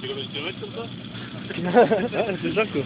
C'est combien de kilomètres comme ça? Ah, c'est ça quoi.